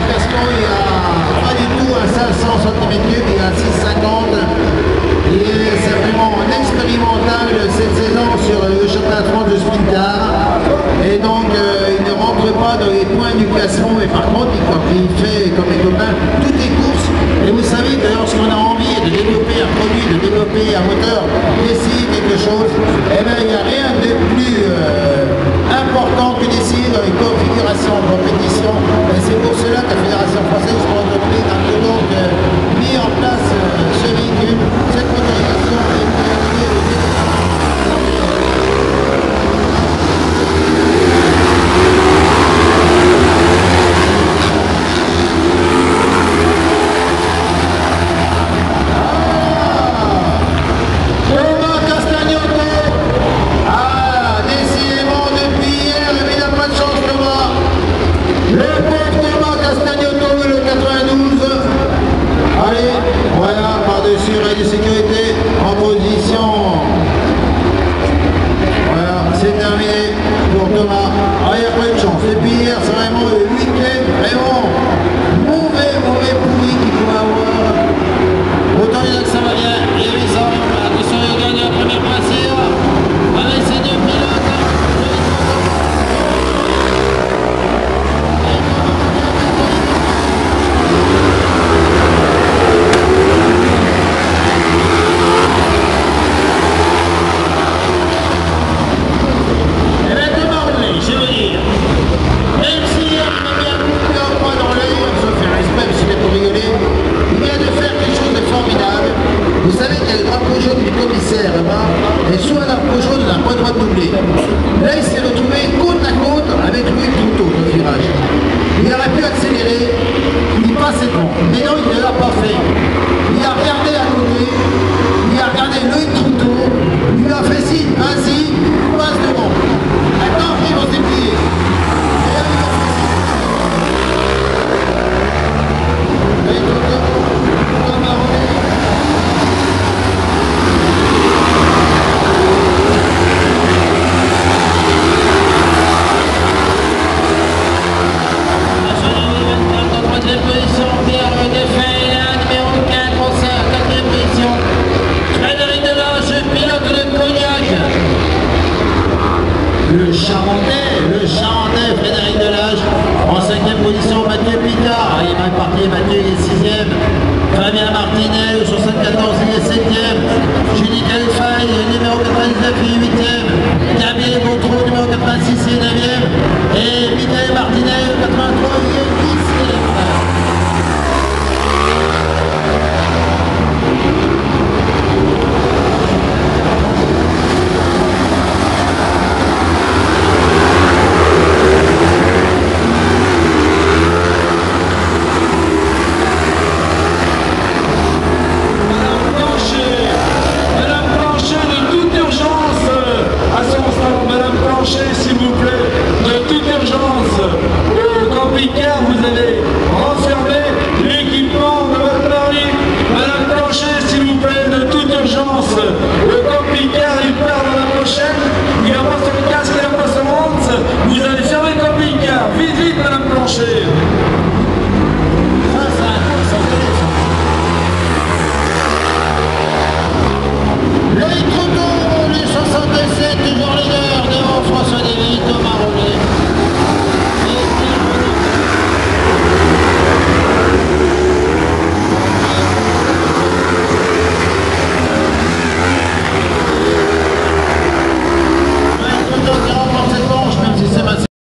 il y a pas du tout un 500 cm3, il y a 650. Et c'est vraiment un expérimental cette saison sur le championnat de France de. Et donc euh, il ne rentre pas dans les points du classement, mais par contre il, quand il fait comme les copains toutes les courses. Et vous savez que lorsqu'on a envie de développer un produit, de développer un moteur, d'essayer quelque chose, eh bien il n'y a rien de plus euh, important que d'essayer dans les configurations, compétitions, là-bas, et sous un drapeau jaune, on n'a pas le droit de doubler. Là, il s'est retrouvé côte à côte avec Louis Touto au virage. Il aurait pu accélérer, il passait bon. Mais non, il ne l'a pas fait. Il a regardé à côté, il a regardé Louis Touto, il lui a fait signe, position,